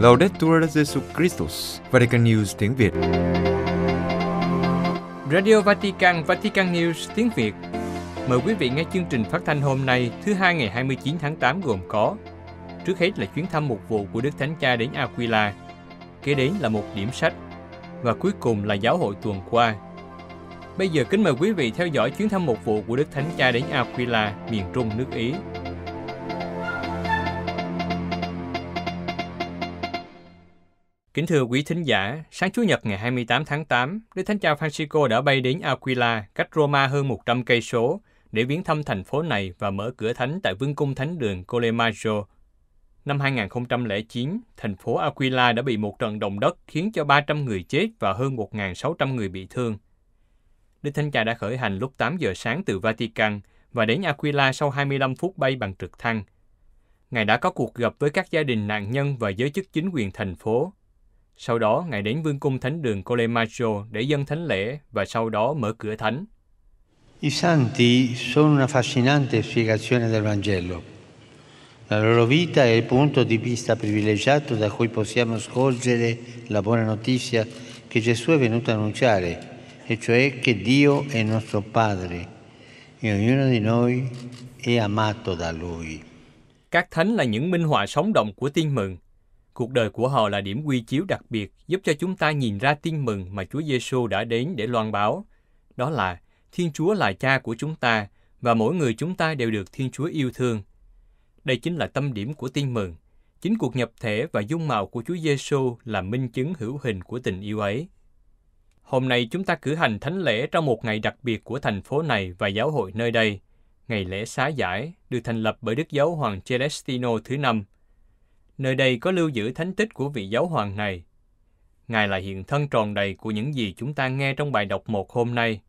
Laudetur Jesu Christus, Vatican News tiếng Việt. Radio Vatican, Vatican News tiếng Việt. Mời quý vị nghe chương trình phát thanh hôm nay, thứ hai ngày 29 tháng 8 gồm có Trước hết là chuyến thăm mục vụ của Đức Thánh Cha đến Aquila, kế đến là một điểm sách, và cuối cùng là giáo hội tuần qua. Bây giờ kính mời quý vị theo dõi chuyến thăm một vụ của Đức Thánh Cha đến Aquila, miền Trung nước Ý. Kính thưa quý thính giả, sáng Chủ nhật ngày 28 tháng 8, Đức Thánh Cha Francisco đã bay đến Aquila, cách Roma hơn 100 cây số, để viếng thăm thành phố này và mở cửa thánh tại Vương cung Thánh đường Colemaggio. Năm 2009, thành phố Aquila đã bị một trận động đất khiến cho 300 người chết và hơn 1.600 người bị thương. Đức Thánh Cha đã khởi hành lúc 8 giờ sáng từ Vatican và đến Aquila sau 25 phút bay bằng trực thăng. Ngài đã có cuộc gặp với các gia đình nạn nhân và giới chức chính quyền thành phố. Sau đó, Ngài đến vương cung thánh đường Colemaggio để dân thánh lễ và sau đó mở cửa thánh. I santi sono una affascinante spiegazione del Vangelo. La loro vita è il punto di vista privilegiato da cui possiamo scorgere la buona notizia che Gesù è venuto a annunciare, e cioè che Dio è nostro Padre e ognuno di noi è amato da Lui. Các thánh là những minh họa sống động của tin mừng. Cuộc đời của họ là điểm quy chiếu đặc biệt, giúp cho chúng ta nhìn ra tin mừng mà Chúa Giêsu đã đến để loan báo. Đó là, Thiên Chúa là cha của chúng ta, và mỗi người chúng ta đều được Thiên Chúa yêu thương. Đây chính là tâm điểm của tin mừng. Chính cuộc nhập thể và dung mạo của Chúa Giêsu là minh chứng hữu hình của tình yêu ấy. Hôm nay chúng ta cử hành thánh lễ trong một ngày đặc biệt của thành phố này và giáo hội nơi đây. Ngày lễ xá giải được thành lập bởi Đức Giáo Hoàng Celestino thứ năm. Nơi đây có lưu giữ thánh tích của vị giáo hoàng này. Ngài là hiện thân tròn đầy của những gì chúng ta nghe trong bài đọc một hôm nay.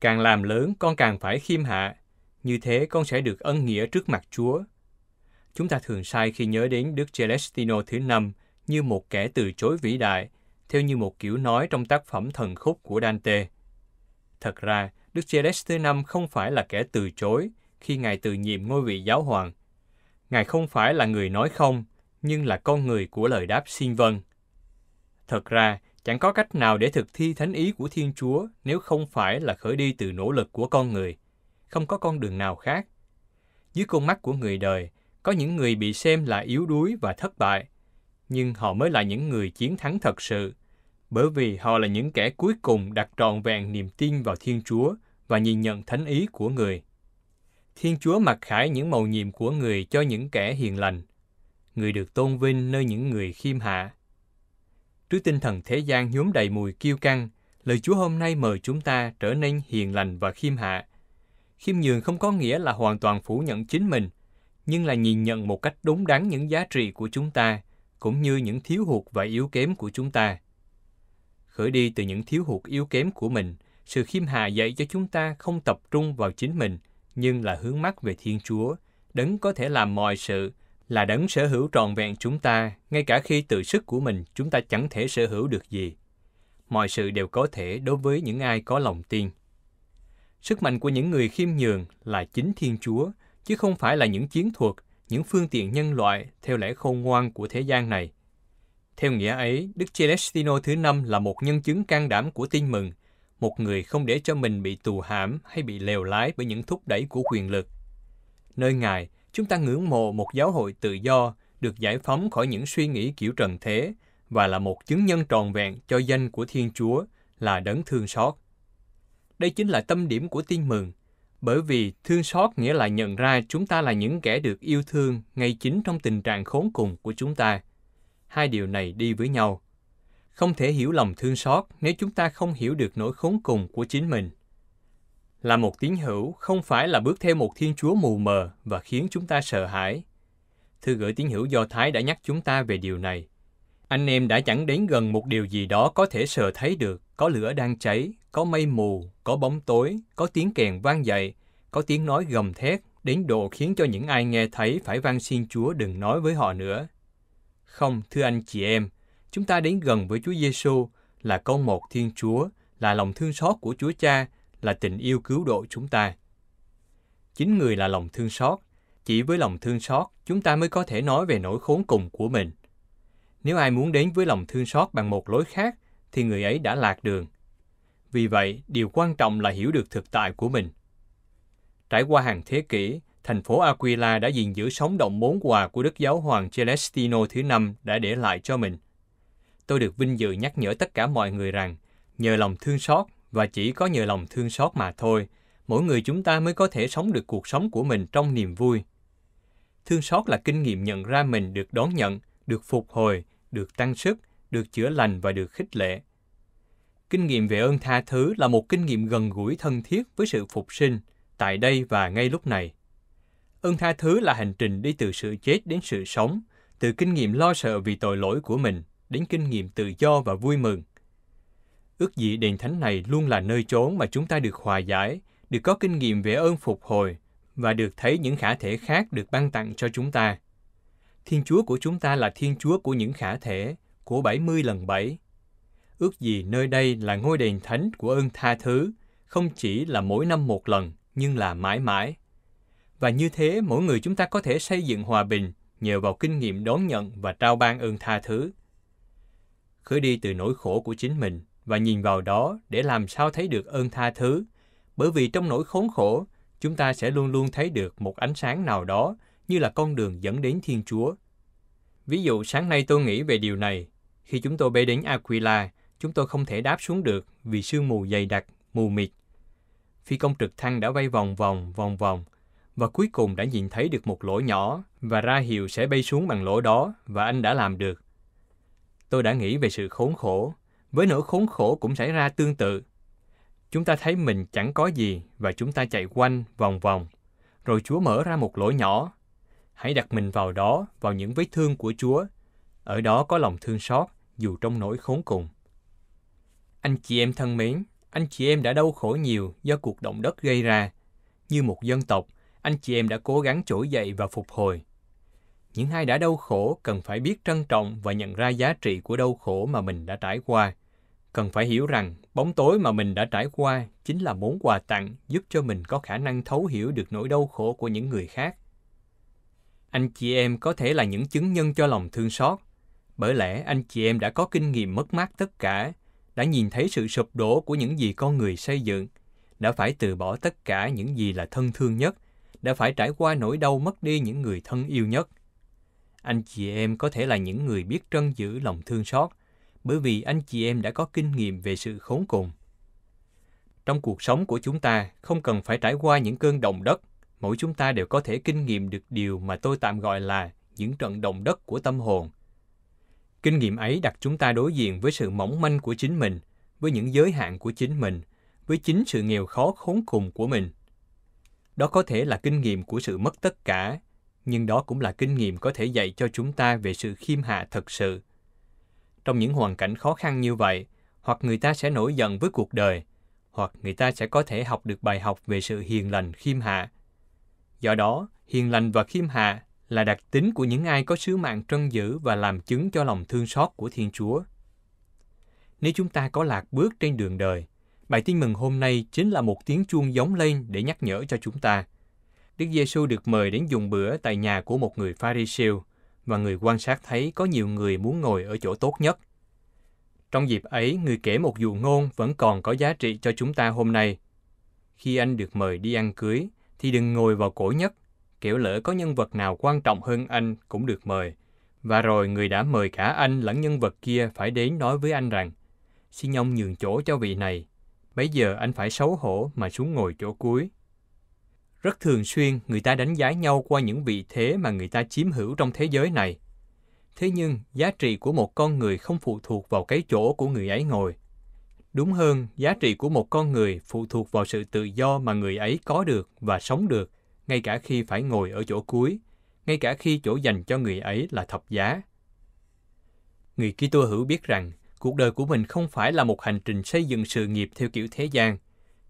Càng làm lớn, con càng phải khiêm hạ. Như thế con sẽ được ân nghĩa trước mặt Chúa. Chúng ta thường sai khi nhớ đến Đức Celestino thứ năm như một kẻ từ chối vĩ đại, theo như một kiểu nói trong tác phẩm thần khúc của Dante. Thật ra, Đức Celest thứ năm không phải là kẻ từ chối khi Ngài từ nhiệm ngôi vị giáo hoàng. Ngài không phải là người nói không, nhưng là con người của lời đáp xin vâng. Thật ra, chẳng có cách nào để thực thi thánh ý của Thiên Chúa nếu không phải là khởi đi từ nỗ lực của con người. Không có con đường nào khác. Dưới con mắt của người đời, có những người bị xem là yếu đuối và thất bại, nhưng họ mới là những người chiến thắng thật sự, bởi vì họ là những kẻ cuối cùng đặt trọn vẹn niềm tin vào Thiên Chúa và nhìn nhận thánh ý của người. Thiên Chúa mặc khải những màu nhiệm của người cho những kẻ hiền lành. Người được tôn vinh nơi những người khiêm hạ. Trước tinh thần thế gian nhuốm đầy mùi kiêu căng, lời Chúa hôm nay mời chúng ta trở nên hiền lành và khiêm hạ. Khiêm nhường không có nghĩa là hoàn toàn phủ nhận chính mình, nhưng là nhìn nhận một cách đúng đắn những giá trị của chúng ta, cũng như những thiếu hụt và yếu kém của chúng ta. Khởi đi từ những thiếu hụt yếu kém của mình, sự khiêm hạ dạy cho chúng ta không tập trung vào chính mình, nhưng là hướng mắt về Thiên Chúa, đấng có thể làm mọi sự, là đấng sở hữu trọn vẹn chúng ta, ngay cả khi tự sức của mình chúng ta chẳng thể sở hữu được gì. Mọi sự đều có thể đối với những ai có lòng tin. Sức mạnh của những người khiêm nhường là chính Thiên Chúa, chứ không phải là những chiến thuật, những phương tiện nhân loại theo lẽ khôn ngoan của thế gian này. Theo nghĩa ấy, Đức Celestino thứ năm là một nhân chứng can đảm của tin mừng, một người không để cho mình bị tù hãm hay bị lèo lái bởi những thúc đẩy của quyền lực. Nơi Ngài, chúng ta ngưỡng mộ một giáo hội tự do, được giải phóng khỏi những suy nghĩ kiểu trần thế và là một chứng nhân tròn vẹn cho danh của Thiên Chúa là đấng thương xót. Đây chính là tâm điểm của tin mừng, bởi vì thương xót nghĩa là nhận ra chúng ta là những kẻ được yêu thương ngay chính trong tình trạng khốn cùng của chúng ta. Hai điều này đi với nhau. Không thể hiểu lòng thương xót nếu chúng ta không hiểu được nỗi khốn cùng của chính mình. Là một tín hữu không phải là bước theo một thiên chúa mù mờ và khiến chúng ta sợ hãi. Thư gửi tín hữu Do Thái đã nhắc chúng ta về điều này. Anh em đã chẳng đến gần một điều gì đó có thể sờ thấy được, có lửa đang cháy, có mây mù, có bóng tối, có tiếng kèn vang dậy, có tiếng nói gầm thét, đến độ khiến cho những ai nghe thấy phải van xin Chúa đừng nói với họ nữa. Không, thưa anh chị em, chúng ta đến gần với Chúa Giêsu là con một Thiên Chúa, là lòng thương xót của Chúa Cha, là tình yêu cứu độ chúng ta. Chính người là lòng thương xót, Chỉ với lòng thương xót, chúng ta mới có thể nói về nỗi khốn cùng của mình. Nếu ai muốn đến với lòng thương xót bằng một lối khác, thì người ấy đã lạc đường. Vì vậy, điều quan trọng là hiểu được thực tại của mình. Trải qua hàng thế kỷ, thành phố Aquila đã gìn giữ sống động món quà của Đức Giáo Hoàng Celestino thứ năm đã để lại cho mình. Tôi được vinh dự nhắc nhở tất cả mọi người rằng, nhờ lòng thương xót và chỉ có nhờ lòng thương xót mà thôi, mỗi người chúng ta mới có thể sống được cuộc sống của mình trong niềm vui. Thương xót là kinh nghiệm nhận ra mình được đón nhận, được phục hồi, được tăng sức, được chữa lành và được khích lệ. Kinh nghiệm về ơn tha thứ là một kinh nghiệm gần gũi thân thiết với sự phục sinh, tại đây và ngay lúc này. Ơn tha thứ là hành trình đi từ sự chết đến sự sống, từ kinh nghiệm lo sợ vì tội lỗi của mình đến kinh nghiệm tự do và vui mừng. Ước gì đền thánh này luôn là nơi chốn mà chúng ta được hòa giải, được có kinh nghiệm về ơn phục hồi và được thấy những khả thể khác được ban tặng cho chúng ta. Thiên Chúa của chúng ta là Thiên Chúa của những khả thể, của 70 lần 7. Ước gì nơi đây là ngôi đền thánh của ơn tha thứ, không chỉ là mỗi năm một lần, nhưng là mãi mãi. Và như thế, mỗi người chúng ta có thể xây dựng hòa bình nhờ vào kinh nghiệm đón nhận và trao ban ơn tha thứ. Khởi đi từ nỗi khổ của chính mình và nhìn vào đó để làm sao thấy được ơn tha thứ, bởi vì trong nỗi khốn khổ, chúng ta sẽ luôn luôn thấy được một ánh sáng nào đó như là con đường dẫn đến Thiên Chúa. Ví dụ sáng nay tôi nghĩ về điều này, khi chúng tôi bay đến Aquila, chúng tôi không thể đáp xuống được vì sương mù dày đặc, mù mịt. Phi công trực thăng đã bay vòng vòng, vòng vòng, và cuối cùng đã nhìn thấy được một lỗ nhỏ và ra hiệu sẽ bay xuống bằng lỗ đó và anh đã làm được. Tôi đã nghĩ về sự khốn khổ, với nỗi khốn khổ cũng xảy ra tương tự. Chúng ta thấy mình chẳng có gì và chúng ta chạy quanh vòng vòng, rồi Chúa mở ra một lỗ nhỏ. Hãy đặt mình vào đó, vào những vết thương của Chúa. Ở đó có lòng thương xót, dù trong nỗi khốn cùng. Anh chị em thân mến, anh chị em đã đau khổ nhiều do cuộc động đất gây ra. Như một dân tộc, anh chị em đã cố gắng trỗi dậy và phục hồi. Những ai đã đau khổ cần phải biết trân trọng và nhận ra giá trị của đau khổ mà mình đã trải qua. Cần phải hiểu rằng bóng tối mà mình đã trải qua chính là món quà tặng giúp cho mình có khả năng thấu hiểu được nỗi đau khổ của những người khác. Anh chị em có thể là những chứng nhân cho lòng thương xót, bởi lẽ anh chị em đã có kinh nghiệm mất mát tất cả, đã nhìn thấy sự sụp đổ của những gì con người xây dựng, đã phải từ bỏ tất cả những gì là thân thương nhất, đã phải trải qua nỗi đau mất đi những người thân yêu nhất. Anh chị em có thể là những người biết trân giữ lòng thương xót, bởi vì anh chị em đã có kinh nghiệm về sự khốn cùng. Trong cuộc sống của chúng ta, không cần phải trải qua những cơn động đất, mỗi chúng ta đều có thể kinh nghiệm được điều mà tôi tạm gọi là những trận động đất của tâm hồn. Kinh nghiệm ấy đặt chúng ta đối diện với sự mỏng manh của chính mình, với những giới hạn của chính mình, với chính sự nghèo khó khốn cùng của mình. Đó có thể là kinh nghiệm của sự mất tất cả, nhưng đó cũng là kinh nghiệm có thể dạy cho chúng ta về sự khiêm hạ thật sự. Trong những hoàn cảnh khó khăn như vậy, hoặc người ta sẽ nổi giận với cuộc đời, hoặc người ta sẽ có thể học được bài học về sự hiền lành khiêm hạ. Do đó, hiền lành và khiêm hạ là đặc tính của những ai có sứ mạng trân giữ và làm chứng cho lòng thương xót của Thiên Chúa. Nếu chúng ta có lạc bước trên đường đời, bài tin mừng hôm nay chính là một tiếng chuông giống lên để nhắc nhở cho chúng ta. Đức Giêsu được mời đến dùng bữa tại nhà của một người Pharisêu và người quan sát thấy có nhiều người muốn ngồi ở chỗ tốt nhất. Trong dịp ấy, người kể một dụ ngôn vẫn còn có giá trị cho chúng ta hôm nay. Khi anh được mời đi ăn cưới, thì đừng ngồi vào cổ nhất, kiểu lỡ có nhân vật nào quan trọng hơn anh cũng được mời. Và rồi người đã mời cả anh lẫn nhân vật kia phải đến nói với anh rằng, xin ông nhường chỗ cho vị này, bây giờ anh phải xấu hổ mà xuống ngồi chỗ cuối. Rất thường xuyên người ta đánh giá nhau qua những vị thế mà người ta chiếm hữu trong thế giới này. Thế nhưng, giá trị của một con người không phụ thuộc vào cái chỗ của người ấy ngồi. Đúng hơn, giá trị của một con người phụ thuộc vào sự tự do mà người ấy có được và sống được, ngay cả khi phải ngồi ở chỗ cuối, ngay cả khi chỗ dành cho người ấy là thập giá. Người Kitô hữu biết rằng, cuộc đời của mình không phải là một hành trình xây dựng sự nghiệp theo kiểu thế gian,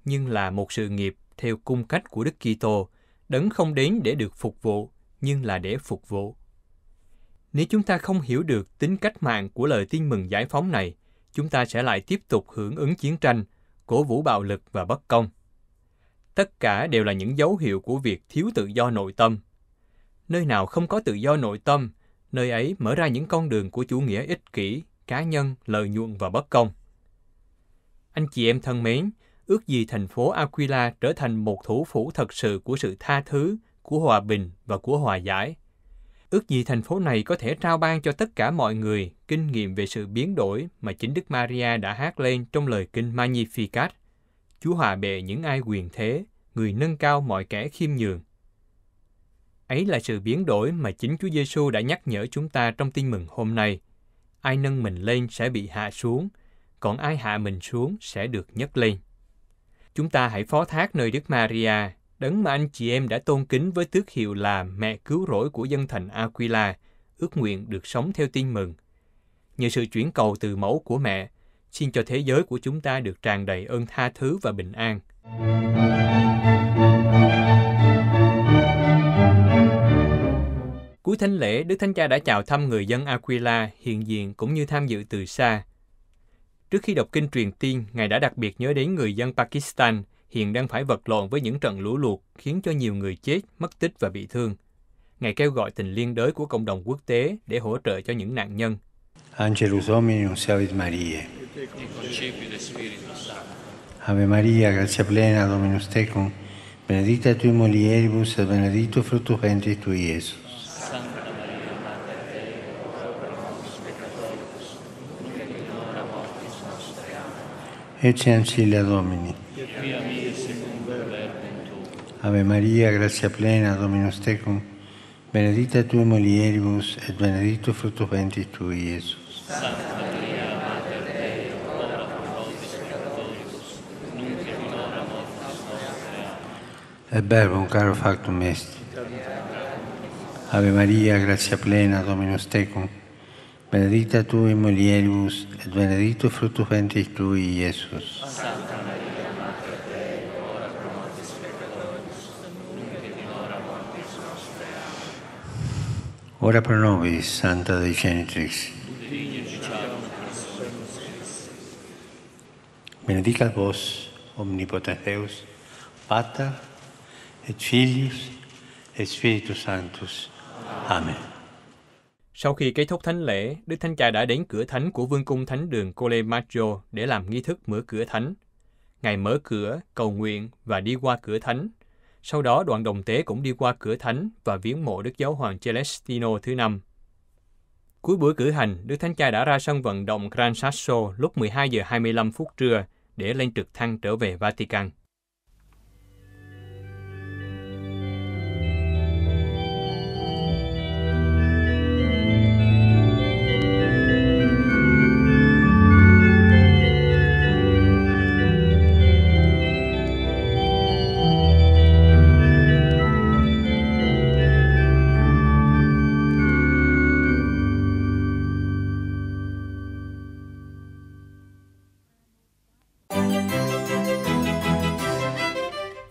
nhưng là một sự nghiệp theo cung cách của Đức Kitô, đấng không đến để được phục vụ, nhưng là để phục vụ. Nếu chúng ta không hiểu được tính cách mạng của lời tin mừng giải phóng này, chúng ta sẽ lại tiếp tục hưởng ứng chiến tranh, cổ vũ bạo lực và bất công. Tất cả đều là những dấu hiệu của việc thiếu tự do nội tâm. Nơi nào không có tự do nội tâm, nơi ấy mở ra những con đường của chủ nghĩa ích kỷ, cá nhân, lợi nhuận và bất công. Anh chị em thân mến, ước gì thành phố Aquila trở thành một thủ phủ thật sự của sự tha thứ, của hòa bình và của hòa giải. Ước gì thành phố này có thể trao ban cho tất cả mọi người kinh nghiệm về sự biến đổi mà chính Đức Maria đã hát lên trong lời kinh Magnificat. Chúa hòa bệ những ai quyền thế, người nâng cao mọi kẻ khiêm nhường. Ấy là sự biến đổi mà chính Chúa Giêsu đã nhắc nhở chúng ta trong tin mừng hôm nay. Ai nâng mình lên sẽ bị hạ xuống, còn ai hạ mình xuống sẽ được nhấc lên. Chúng ta hãy phó thác nơi Đức Maria, đấng mà anh chị em đã tôn kính với tước hiệu là mẹ cứu rỗi của dân thành Aquila, ước nguyện được sống theo tin mừng. Nhờ sự chuyển cầu từ mẫu của mẹ, xin cho thế giới của chúng ta được tràn đầy ơn tha thứ và bình an. Cuối thánh lễ, Đức Thánh Cha đã chào thăm người dân Aquila hiện diện cũng như tham dự từ xa. Trước khi đọc kinh truyền tiên, Ngài đã đặc biệt nhớ đến người dân Pakistan hiện đang phải vật lộn với những trận lũ lụt khiến cho nhiều người chết, mất tích và bị thương. Ngài kêu gọi tình liên đới của cộng đồng quốc tế để hỗ trợ cho những nạn nhân. Angelus Dominum Salve Maria. Ave Maria, grazia plena, Dominus tecum, benedicta e tui mulieribus benedictus fructus ventris tui, Iesus. Ecce ancilla Domini. Ave Maria, gratia plena, Dominus tecum, benedicta tui mulieribus et benedictus fructus ventris tui, Iesus. Et verbum caro factum est. Ave Maria, gratia plena, Dominus tecum, Benedicta tú in mulieribus, et benedictus fructus ventris tui, Iesus. Santa María, Madre Dei, ora pro nobis peccatoribus, nunc et in hora mortis nostre. Amen. Ora pro nobis, Santa Dei Genitrix. Benedicat vos, omnipotens Deus, Pater, et Filius, et Spiritus Sanctus. Amen. Sau khi kết thúc thánh lễ, Đức Thánh Cha đã đến cửa thánh của vương cung thánh đường Cole Maggio để làm nghi thức mở cửa thánh. Ngài mở cửa, cầu nguyện và đi qua cửa thánh. Sau đó đoàn đồng tế cũng đi qua cửa thánh và viếng mộ Đức Giáo Hoàng Celestino thứ năm. Cuối buổi cử hành, Đức Thánh Cha đã ra sân vận động Gran Sasso lúc 12 giờ 25 phút trưa để lên trực thăng trở về Vatican.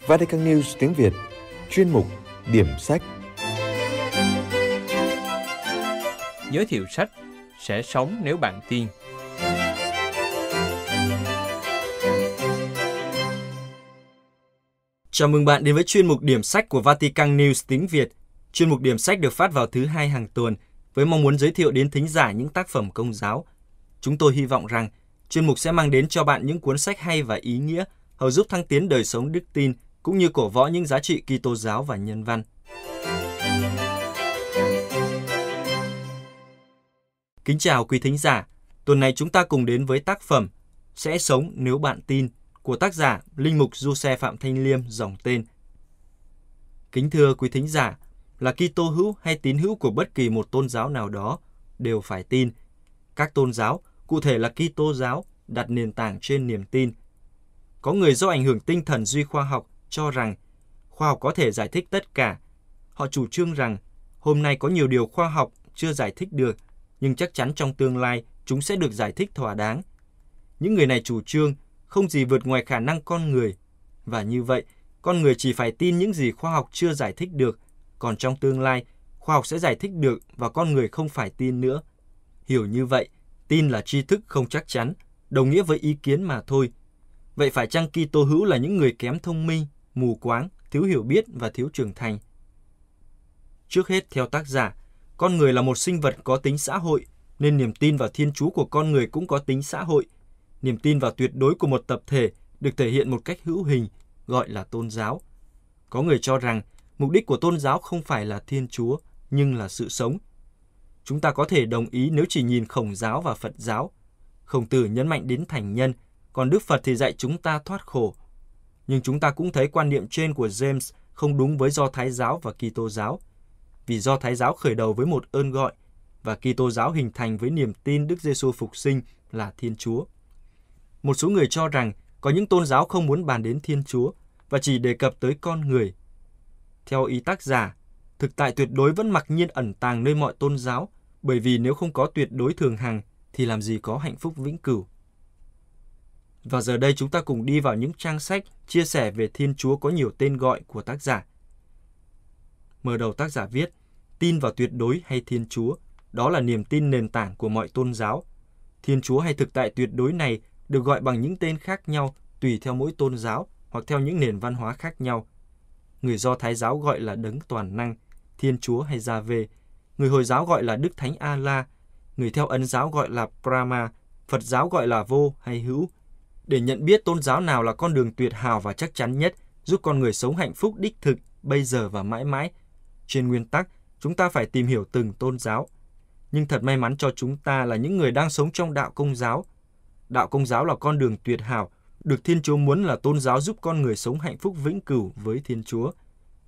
Vatican News tiếng Việt Chuyên mục Điểm sách Giới thiệu sách Sẽ sống nếu bạn tin Chào mừng bạn đến với chuyên mục điểm sách của Vatican News tiếng Việt. Chuyên mục điểm sách được phát vào thứ hai hàng tuần với mong muốn giới thiệu đến thính giả những tác phẩm công giáo. Chúng tôi hy vọng rằng chuyên mục sẽ mang đến cho bạn những cuốn sách hay và ý nghĩa, hầu giúp thăng tiến đời sống đức tin cũng như cổ võ những giá trị Kitô giáo và nhân văn. Kính chào quý thính giả. Tuần này chúng ta cùng đến với tác phẩm Sẽ sống nếu bạn tin của tác giả Linh mục Du Xe Phạm Thanh Liêm dòng tên. Kính thưa quý thính giả, là Kitô hữu hay tín hữu của bất kỳ một tôn giáo nào đó đều phải tin. Các tôn giáo, cụ thể là Kitô giáo, đặt nền tảng trên niềm tin. Có người do ảnh hưởng tinh thần duy khoa học cho rằng khoa học có thể giải thích tất cả. Họ chủ trương rằng hôm nay có nhiều điều khoa học chưa giải thích được, nhưng chắc chắn trong tương lai chúng sẽ được giải thích thỏa đáng. Những người này chủ trương không gì vượt ngoài khả năng con người. Và như vậy, con người chỉ phải tin những gì khoa học chưa giải thích được, còn trong tương lai, khoa học sẽ giải thích được và con người không phải tin nữa. Hiểu như vậy, tin là tri thức không chắc chắn, đồng nghĩa với ý kiến mà thôi. Vậy phải chăng Kitô hữu là những người kém thông minh, mù quáng, thiếu hiểu biết và thiếu trưởng thành? Trước hết, theo tác giả, con người là một sinh vật có tính xã hội, nên niềm tin vào Thiên Chúa của con người cũng có tính xã hội. Niềm tin vào tuyệt đối của một tập thể được thể hiện một cách hữu hình, gọi là tôn giáo. Có người cho rằng mục đích của tôn giáo không phải là Thiên Chúa, nhưng là sự sống. Chúng ta có thể đồng ý nếu chỉ nhìn khổng giáo và Phật giáo. Khổng tử nhấn mạnh đến thành nhân, còn Đức Phật thì dạy chúng ta thoát khổ. Nhưng chúng ta cũng thấy quan niệm trên của James không đúng với do Thái giáo và Kitô giáo. Vì do Thái giáo khởi đầu với một ơn gọi và Kitô giáo hình thành với niềm tin Đức Giêsu phục sinh là Thiên Chúa. Một số người cho rằng có những tôn giáo không muốn bàn đến Thiên Chúa và chỉ đề cập tới con người. Theo ý tác giả, thực tại tuyệt đối vẫn mặc nhiên ẩn tàng nơi mọi tôn giáo, bởi vì nếu không có tuyệt đối thường hằng thì làm gì có hạnh phúc vĩnh cửu. Và giờ đây chúng ta cùng đi vào những trang sách chia sẻ về Thiên Chúa có nhiều tên gọi của tác giả. Mở đầu tác giả viết, tin vào tuyệt đối hay Thiên Chúa, đó là niềm tin nền tảng của mọi tôn giáo. Thiên Chúa hay thực tại tuyệt đối này được gọi bằng những tên khác nhau tùy theo mỗi tôn giáo hoặc theo những nền văn hóa khác nhau. Người Do Thái giáo gọi là đấng toàn năng, Thiên Chúa hay Gia Vê. Người Hồi giáo gọi là Đức Thánh A-la. Người theo Ấn giáo gọi là Brahma. Phật giáo gọi là vô hay hữu. Để nhận biết tôn giáo nào là con đường tuyệt hào và chắc chắn nhất, giúp con người sống hạnh phúc đích thực, bây giờ và mãi mãi. Trên nguyên tắc, chúng ta phải tìm hiểu từng tôn giáo. Nhưng thật may mắn cho chúng ta là những người đang sống trong đạo công giáo. Đạo công giáo là con đường tuyệt hảo, được Thiên Chúa muốn là tôn giáo giúp con người sống hạnh phúc vĩnh cửu với Thiên Chúa.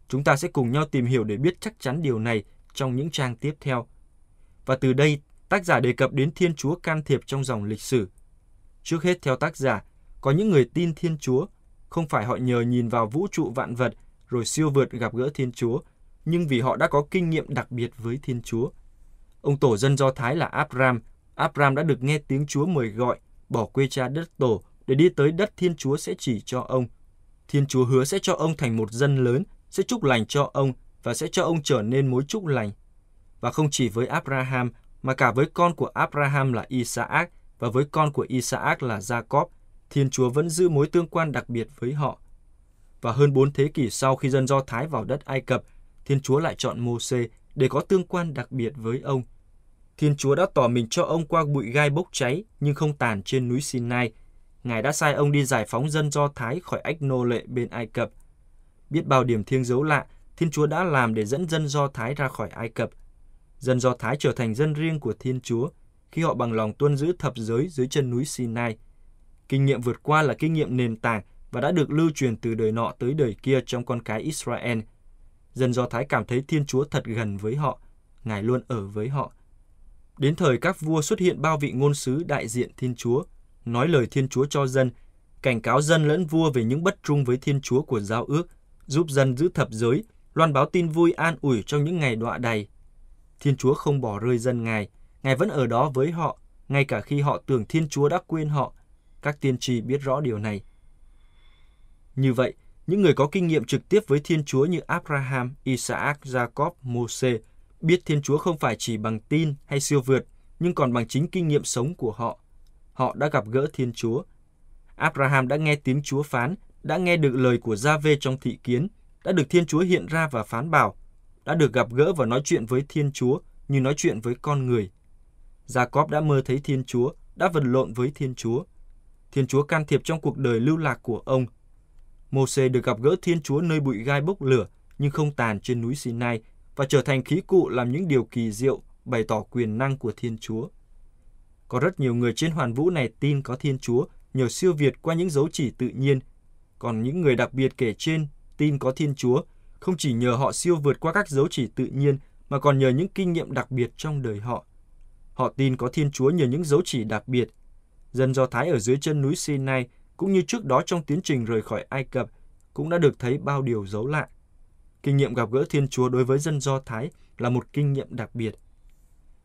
Chúng ta sẽ cùng nhau tìm hiểu để biết chắc chắn điều này trong những trang tiếp theo. Và từ đây, tác giả đề cập đến Thiên Chúa can thiệp trong dòng lịch sử. Trước hết theo tác giả, có những người tin Thiên Chúa, không phải họ nhờ nhìn vào vũ trụ vạn vật rồi siêu vượt gặp gỡ Thiên Chúa, nhưng vì họ đã có kinh nghiệm đặc biệt với Thiên Chúa. Ông tổ dân Do Thái là Abram, Abram đã được nghe tiếng Chúa mời gọi, bỏ quê cha đất tổ để đi tới đất Thiên Chúa sẽ chỉ cho ông. Thiên Chúa hứa sẽ cho ông thành một dân lớn, sẽ chúc lành cho ông và sẽ cho ông trở nên mối chúc lành. Và không chỉ với Abraham, mà cả với con của Abraham là Isaac và với con của Isaac là Jacob, Thiên Chúa vẫn giữ mối tương quan đặc biệt với họ. Và hơn bốn thế kỷ sau khi dân Do Thái vào đất Ai Cập, Thiên Chúa lại chọn Môse để có tương quan đặc biệt với ông. Thiên Chúa đã tỏ mình cho ông qua bụi gai bốc cháy nhưng không tàn trên núi Sinai. Ngài đã sai ông đi giải phóng dân Do Thái khỏi ách nô lệ bên Ai Cập. Biết bao điểm thiêng dấu lạ, Thiên Chúa đã làm để dẫn dân Do Thái ra khỏi Ai Cập. Dân Do Thái trở thành dân riêng của Thiên Chúa khi họ bằng lòng tuân giữ thập giới dưới chân núi Sinai. Kinh nghiệm vượt qua là kinh nghiệm nền tảng và đã được lưu truyền từ đời nọ tới đời kia trong con cái Israel. Dân Do Thái cảm thấy Thiên Chúa thật gần với họ, Ngài luôn ở với họ. Đến thời các vua xuất hiện bao vị ngôn sứ đại diện Thiên Chúa, nói lời Thiên Chúa cho dân, cảnh cáo dân lẫn vua về những bất trung với Thiên Chúa của giao ước, giúp dân giữ thập giới, loan báo tin vui an ủi trong những ngày đọa đầy. Thiên Chúa không bỏ rơi dân Ngài, Ngài vẫn ở đó với họ, ngay cả khi họ tưởng Thiên Chúa đã quên họ. Các tiên tri biết rõ điều này. Như vậy, những người có kinh nghiệm trực tiếp với Thiên Chúa như Abraham, Isaac, Jacob, Moses biết Thiên Chúa không phải chỉ bằng tin hay siêu vượt, nhưng còn bằng chính kinh nghiệm sống của họ. Họ đã gặp gỡ Thiên Chúa. Abraham đã nghe tiếng Chúa phán, đã nghe được lời của Gia-vê trong thị kiến, đã được Thiên Chúa hiện ra và phán bảo, đã được gặp gỡ và nói chuyện với Thiên Chúa như nói chuyện với con người. Jacob đã mơ thấy Thiên Chúa, đã vật lộn với Thiên Chúa. Thiên Chúa can thiệp trong cuộc đời lưu lạc của ông. Moses được gặp gỡ Thiên Chúa nơi bụi gai bốc lửa nhưng không tàn trên núi Sinai và trở thành khí cụ làm những điều kỳ diệu bày tỏ quyền năng của Thiên Chúa. Có rất nhiều người trên hoàn vũ này tin có Thiên Chúa nhờ siêu việt qua những dấu chỉ tự nhiên, còn những người đặc biệt kể trên tin có Thiên Chúa không chỉ nhờ họ siêu vượt qua các dấu chỉ tự nhiên mà còn nhờ những kinh nghiệm đặc biệt trong đời họ. Họ tin có Thiên Chúa nhờ những dấu chỉ đặc biệt. Dân Do Thái ở dưới chân núi Sinai cũng như trước đó trong tiến trình rời khỏi Ai Cập cũng đã được thấy bao điều dấu lạ. Kinh nghiệm gặp gỡ Thiên Chúa đối với dân Do Thái là một kinh nghiệm đặc biệt.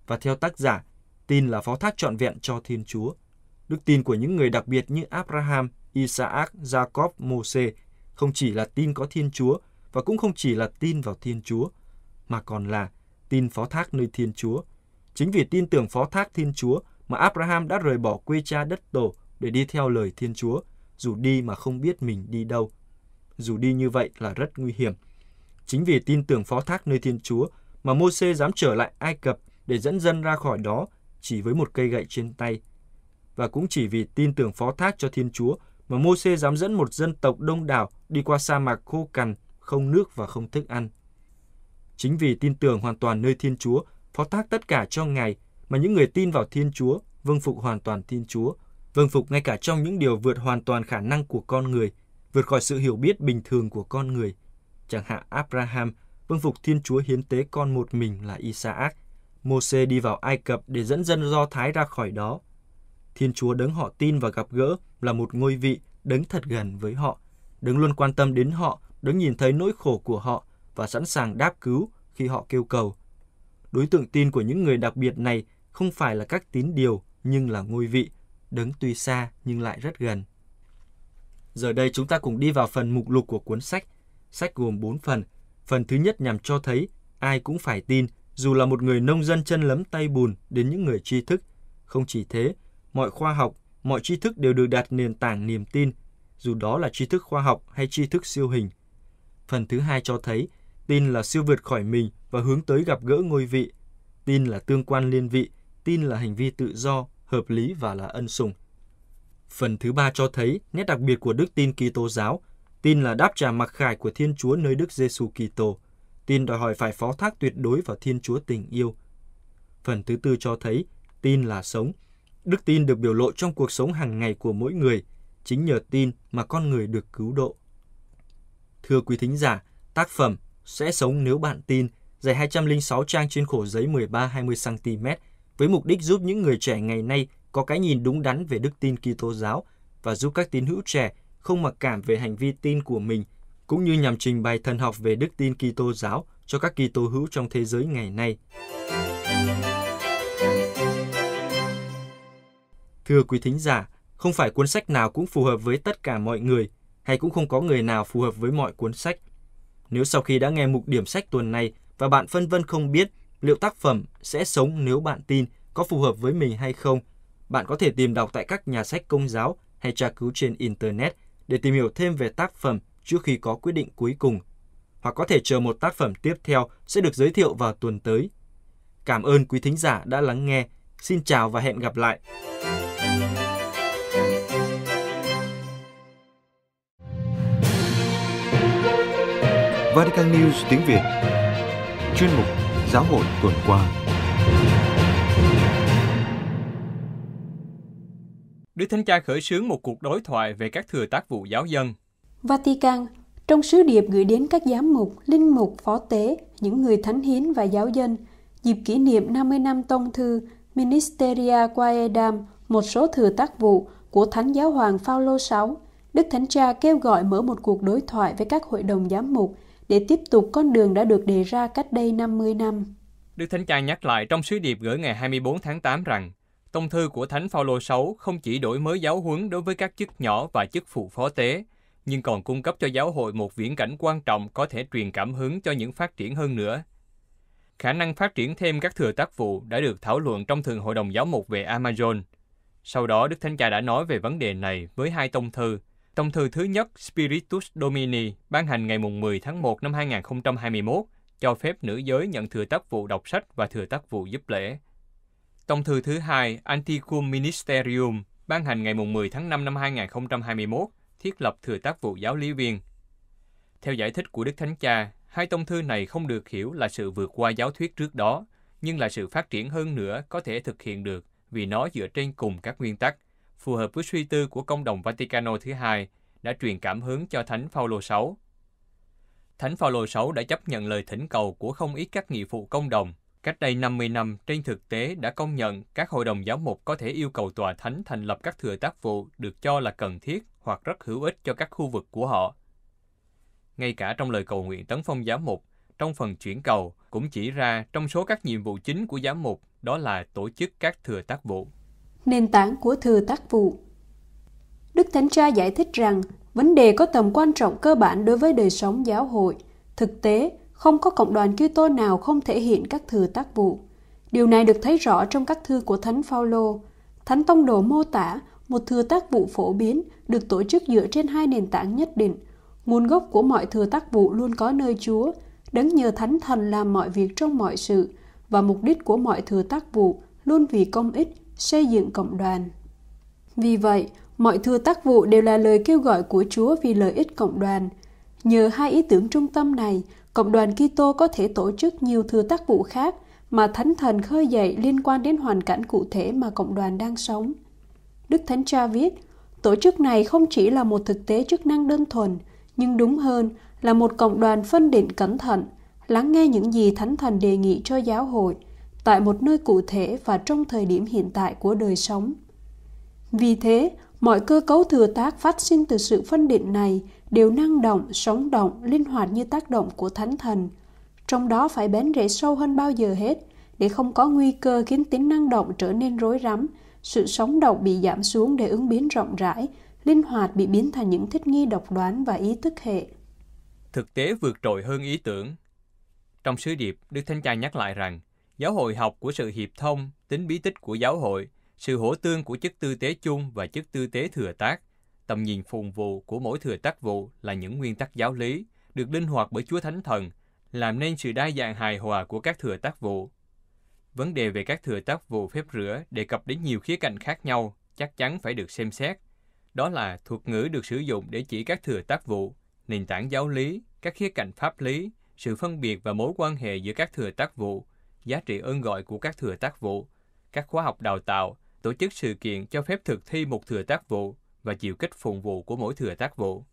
Và theo tác giả, tin là phó thác trọn vẹn cho Thiên Chúa. Đức tin của những người đặc biệt như Abraham, Isaac, Jacob, Moses không chỉ là tin có Thiên Chúa và cũng không chỉ là tin vào Thiên Chúa, mà còn là tin phó thác nơi Thiên Chúa. Chính vì tin tưởng phó thác Thiên Chúa mà Abraham đã rời bỏ quê cha đất tổ để đi theo lời Thiên Chúa, dù đi mà không biết mình đi đâu. Dù đi như vậy là rất nguy hiểm, Chính vì tin tưởng phó thác nơi Thiên Chúa mà Moses dám trở lại Ai Cập để dẫn dân ra khỏi đó chỉ với một cây gậy trên tay. Và cũng chỉ vì tin tưởng phó thác cho Thiên Chúa mà Moses dám dẫn một dân tộc đông đảo đi qua sa mạc khô cằn, không nước và không thức ăn. Chính vì tin tưởng hoàn toàn nơi Thiên Chúa, phó thác tất cả cho Ngài mà những người tin vào Thiên Chúa vâng phục hoàn toàn Thiên Chúa, vâng phục ngay cả trong những điều vượt hoàn toàn khả năng của con người, vượt khỏi sự hiểu biết bình thường của con người. Chẳng hạn Abraham vâng phục Thiên Chúa hiến tế con một mình là Isaac. Môse đi vào Ai Cập để dẫn dân Do Thái ra khỏi đó. Thiên Chúa đấng họ tin và gặp gỡ là một ngôi vị đấng thật gần với họ, đấng luôn quan tâm đến họ, đấng nhìn thấy nỗi khổ của họ và sẵn sàng đáp cứu khi họ kêu cầu. Đối tượng tin của những người đặc biệt này không phải là các tín điều nhưng là ngôi vị, đấng tuy xa nhưng lại rất gần. Giờ đây chúng ta cùng đi vào phần mục lục của cuốn sách. Sách gồm 4 phần. Phần thứ nhất nhằm cho thấy ai cũng phải tin, dù là một người nông dân chân lấm tay bùn đến những người tri thức. Không chỉ thế, mọi khoa học, mọi tri thức đều được đặt nền tảng niềm tin, dù đó là tri thức khoa học hay tri thức siêu hình. Phần thứ hai cho thấy tin là siêu vượt khỏi mình và hướng tới gặp gỡ ngôi vị. Tin là tương quan liên vị, tin là hành vi tự do, hợp lý và là ân sủng. Phần thứ ba cho thấy nét đặc biệt của đức tin Kitô giáo, tin là đáp trả mặc khải của Thiên Chúa nơi Đức Giêsu Kitô, tin đòi hỏi phải phó thác tuyệt đối vào Thiên Chúa tình yêu. Phần thứ tư cho thấy tin là sống. Đức tin được biểu lộ trong cuộc sống hàng ngày của mỗi người, chính nhờ tin mà con người được cứu độ. Thưa quý thính giả, tác phẩm Sẽ sống nếu bạn tin, dày 206 trang trên khổ giấy 13-20 cm, với mục đích giúp những người trẻ ngày nay có cái nhìn đúng đắn về đức tin Kitô giáo và giúp các tín hữu trẻ không mặc cảm về hành vi tin của mình, cũng như nhằm trình bày thần học về đức tin Kitô giáo cho các Kitô hữu trong thế giới ngày nay. Thưa quý thính giả, không phải cuốn sách nào cũng phù hợp với tất cả mọi người, hay cũng không có người nào phù hợp với mọi cuốn sách. Nếu sau khi đã nghe mục điểm sách tuần này và bạn phân vân không biết liệu tác phẩm sẽ sống nếu bạn tin có phù hợp với mình hay không, bạn có thể tìm đọc tại các nhà sách công giáo hay tra cứu trên Internet để tìm hiểu thêm về tác phẩm trước khi có quyết định cuối cùng. Hoặc có thể chờ một tác phẩm tiếp theo sẽ được giới thiệu vào tuần tới. Cảm ơn quý thính giả đã lắng nghe. Xin chào và hẹn gặp lại. Vatican News tiếng Việt Chuyên mục Giáo hội tuần qua Đức Thánh Cha khởi xướng một cuộc đối thoại về các thừa tác vụ giáo dân. Vatican, trong sứ điệp gửi đến các giám mục, linh mục, phó tế, những người thánh hiến và giáo dân, dịp kỷ niệm 50 năm tông thư Ministeria Quaedam, một số thừa tác vụ của Thánh Giáo Hoàng Phaolô VI, Đức Thánh Cha kêu gọi mở một cuộc đối thoại với các hội đồng giám mục để tiếp tục con đường đã được đề ra cách đây 50 năm. Đức Thánh Cha nhắc lại trong sứ điệp gửi ngày 24 tháng 8 rằng Tông thư của Thánh Phaolô 6 không chỉ đổi mới giáo huấn đối với các chức nhỏ và chức phụ phó tế, nhưng còn cung cấp cho giáo hội một viễn cảnh quan trọng có thể truyền cảm hứng cho những phát triển hơn nữa. Khả năng phát triển thêm các thừa tác vụ đã được thảo luận trong Thường Hội đồng Giáo mục về Amazon. Sau đó, Đức Thánh Cha đã nói về vấn đề này với hai tông thư. Tông thư thứ nhất Spiritus Domini ban hành ngày 10 tháng 1 năm 2021 cho phép nữ giới nhận thừa tác vụ đọc sách và thừa tác vụ giúp lễ. Tông thư thứ hai Anticum Ministerium ban hành ngày 10 tháng 5 năm 2021 thiết lập thừa tác vụ giáo lý viên. Theo giải thích của Đức Thánh Cha, hai tông thư này không được hiểu là sự vượt qua giáo thuyết trước đó, nhưng là sự phát triển hơn nữa có thể thực hiện được vì nó dựa trên cùng các nguyên tắc, phù hợp với suy tư của công đồng Vaticano thứ hai đã truyền cảm hứng cho Thánh Phaolô VI. Thánh Phaolô VI đã chấp nhận lời thỉnh cầu của không ít các nghị phụ công đồng Cách đây 50 năm, trên thực tế đã công nhận các hội đồng giáo mục có thể yêu cầu tòa thánh thành lập các thừa tác vụ được cho là cần thiết hoặc rất hữu ích cho các khu vực của họ. Ngay cả trong lời cầu nguyện tấn phong giám mục, trong phần chuyển cầu cũng chỉ ra trong số các nhiệm vụ chính của giám mục đó là tổ chức các thừa tác vụ. Nền tảng của thừa tác vụ Đức Thánh Cha giải thích rằng vấn đề có tầm quan trọng cơ bản đối với đời sống giáo hội. Thực tế, không có cộng đoàn Kitô nào không thể hiện các thừa tác vụ. Điều này được thấy rõ trong các thư của Thánh Phaolô. Thánh Tông Đồ mô tả một thừa tác vụ phổ biến được tổ chức dựa trên hai nền tảng nhất định. Nguồn gốc của mọi thừa tác vụ luôn có nơi Chúa, đấng nhờ thánh thần làm mọi việc trong mọi sự và mục đích của mọi thừa tác vụ luôn vì công ích xây dựng cộng đoàn. Vì vậy, mọi thừa tác vụ đều là lời kêu gọi của Chúa vì lợi ích cộng đoàn. Nhờ hai ý tưởng trung tâm này, cộng đoàn Kitô có thể tổ chức nhiều thừa tác vụ khác mà Thánh Thần khơi dậy liên quan đến hoàn cảnh cụ thể mà cộng đoàn đang sống. Đức Thánh Cha viết, tổ chức này không chỉ là một thực tế chức năng đơn thuần, nhưng đúng hơn là một cộng đoàn phân định cẩn thận, lắng nghe những gì Thánh Thần đề nghị cho giáo hội tại một nơi cụ thể và trong thời điểm hiện tại của đời sống. Vì thế, mọi cơ cấu thừa tác phát sinh từ sự phân định này đều năng động, sống động, linh hoạt như tác động của Thánh Thần. Trong đó phải bén rễ sâu hơn bao giờ hết, để không có nguy cơ khiến tính năng động trở nên rối rắm, sự sống động bị giảm xuống để ứng biến rộng rãi, linh hoạt bị biến thành những thích nghi độc đoán và ý thức hệ. Thực tế vượt trội hơn ý tưởng. Trong sứ điệp, Đức Thánh Cha nhắc lại rằng, giáo hội học của sự hiệp thông, tính bí tích của giáo hội, sự hỗ tương của chức tư tế chung và chức tư tế thừa tác, tầm nhìn phùng vụ của mỗi thừa tác vụ là những nguyên tắc giáo lý, được linh hoạt bởi Chúa Thánh Thần, làm nên sự đa dạng hài hòa của các thừa tác vụ. Vấn đề về các thừa tác vụ phép rửa đề cập đến nhiều khía cạnh khác nhau, chắc chắn phải được xem xét. Đó là thuật ngữ được sử dụng để chỉ các thừa tác vụ, nền tảng giáo lý, các khía cạnh pháp lý, sự phân biệt và mối quan hệ giữa các thừa tác vụ, giá trị ơn gọi của các thừa tác vụ, các khóa học đào tạo, tổ chức sự kiện cho phép thực thi một thừa tác vụ và chịu kích phụng vụ của mỗi thừa tác vụ.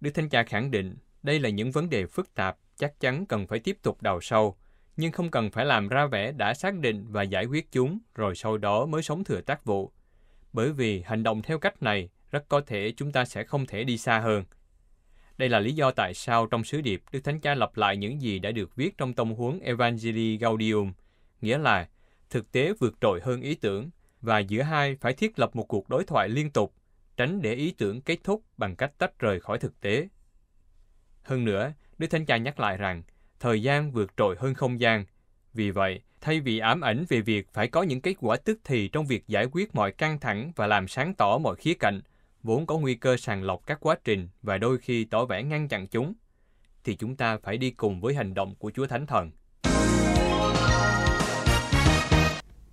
Đức Thánh Cha khẳng định đây là những vấn đề phức tạp chắc chắn cần phải tiếp tục đào sâu, nhưng không cần phải làm ra vẻ đã xác định và giải quyết chúng rồi sau đó mới sống thừa tác vụ. Bởi vì hành động theo cách này rất có thể chúng ta sẽ không thể đi xa hơn. Đây là lý do tại sao trong sứ điệp Đức Thánh Cha lặp lại những gì đã được viết trong tông huấn Evangelii Gaudium, nghĩa là thực tế vượt trội hơn ý tưởng, và giữa hai phải thiết lập một cuộc đối thoại liên tục, tránh để ý tưởng kết thúc bằng cách tách rời khỏi thực tế. Hơn nữa, Đức Thánh Cha nhắc lại rằng, thời gian vượt trội hơn không gian. Vì vậy, thay vì ám ảnh về việc phải có những kết quả tức thì trong việc giải quyết mọi căng thẳng và làm sáng tỏ mọi khía cạnh, vốn có nguy cơ sàng lọc các quá trình và đôi khi tỏ vẻ ngăn chặn chúng, thì chúng ta phải đi cùng với hành động của Chúa Thánh Thần.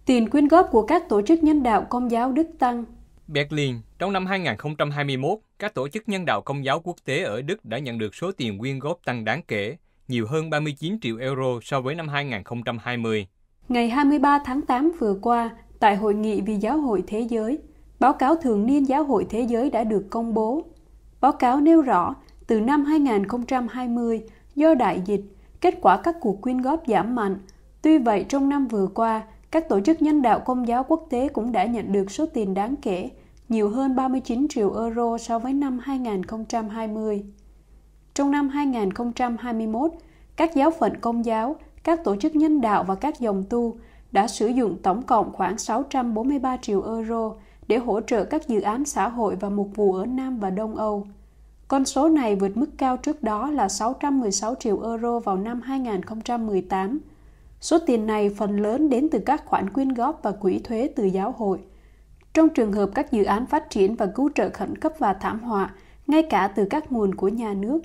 Tiền quyên góp của các tổ chức nhân đạo công giáo Đức Tăng Berlin, trong năm 2021, các tổ chức nhân đạo công giáo quốc tế ở Đức đã nhận được số tiền quyên góp tăng đáng kể, nhiều hơn 39 triệu euro so với năm 2020. Ngày 23 tháng 8 vừa qua, tại Hội nghị vì Giáo hội Thế giới, báo cáo thường niên Giáo hội Thế giới đã được công bố. Báo cáo nêu rõ, từ năm 2020, do đại dịch, kết quả các cuộc quyên góp giảm mạnh. Tuy vậy, trong năm vừa qua, các tổ chức nhân đạo công giáo quốc tế cũng đã nhận được số tiền đáng kể, nhiều hơn 39 triệu euro so với năm 2020. Trong năm 2021, các giáo phận công giáo, các tổ chức nhân đạo và các dòng tu đã sử dụng tổng cộng khoảng 643 triệu euro để hỗ trợ các dự án xã hội và mục vụ ở Nam và Đông Âu. Con số này vượt mức cao trước đó là 616 triệu euro vào năm 2018. Số tiền này phần lớn đến từ các khoản quyên góp và quỹ thuế từ giáo hội. Trong trường hợp các dự án phát triển và cứu trợ khẩn cấp và thảm họa, ngay cả từ các nguồn của nhà nước,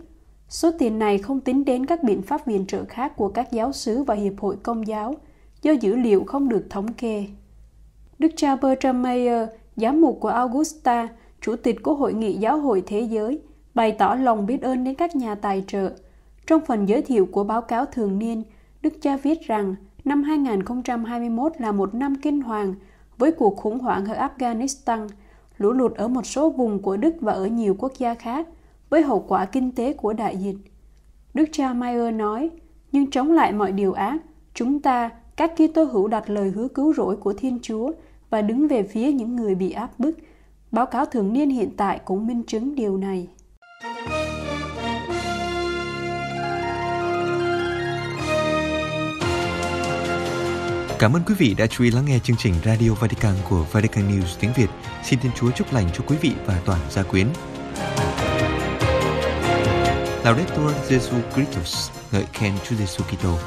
Số tiền này không tính đến các biện pháp viện trợ khác của các giáo sứ và hiệp hội công giáo, do dữ liệu không được thống kê. Đức cha Bertram Mayer, giám mục của Augusta, chủ tịch của Hội nghị Giáo hội Thế giới, bày tỏ lòng biết ơn đến các nhà tài trợ. Trong phần giới thiệu của báo cáo thường niên, Đức cha viết rằng năm 2021 là một năm kinh hoàng với cuộc khủng hoảng ở Afghanistan, lũ lụt ở một số vùng của Đức và ở nhiều quốc gia khác – với hậu quả kinh tế của đại dịch. Đức cha Mayer nói, nhưng chống lại mọi điều ác, chúng ta, các Kitô hữu đặt lời hứa cứu rỗi của Thiên Chúa và đứng về phía những người bị áp bức. Báo cáo thường niên hiện tại cũng minh chứng điều này. Cảm ơn quý vị đã chú ý lắng nghe chương trình Radio Vatican của Vatican News tiếng Việt. Xin Thiên Chúa chúc lành cho quý vị và toàn gia quyến. Laudetur Jesu Christus, ngợi khen Chúa Giêsu Kitô.